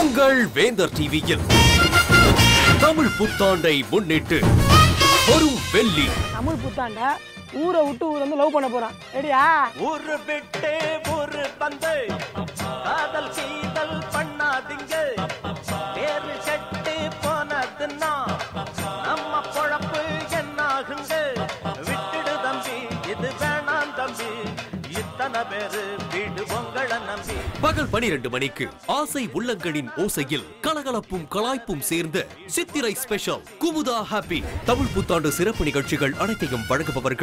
உங்கள் வேந்தர் டிவியில் தமிழ் புத்தாண்டை முன்னிட்டு வரும் வெள்ளி. தமிழ் புத்தாண்ட ஊரை விட்டு ஊர் வந்து லவ் பண்ண போறான். ரெடியா? ஊரு விட்டு ஊரு வந்து காதல் சீதல் பண்ணாதீங்க. பேரு செட்டு போனதுன்னா நம்ம பொழப்பு என்னாகுங்க? விட்டுடு தம்பி இது வேணாம் தம்பி. இத்தனை பேரு வீடு உங்களை நம்பி பகல் பனிரெண்டு மணிக்கு ஆசை உள்ளங்களின் ஓசையில் கலகலப்பும் கலாய்ப்பும் சேர்ந்த சித்திரை ஸ்பெஷல் குமுதா ஹாப்பி தமிழ் புத்தாண்டு சிறப்பு நிகழ்ச்சிகள் அனைத்தையும் வழங்குபவர்கள்.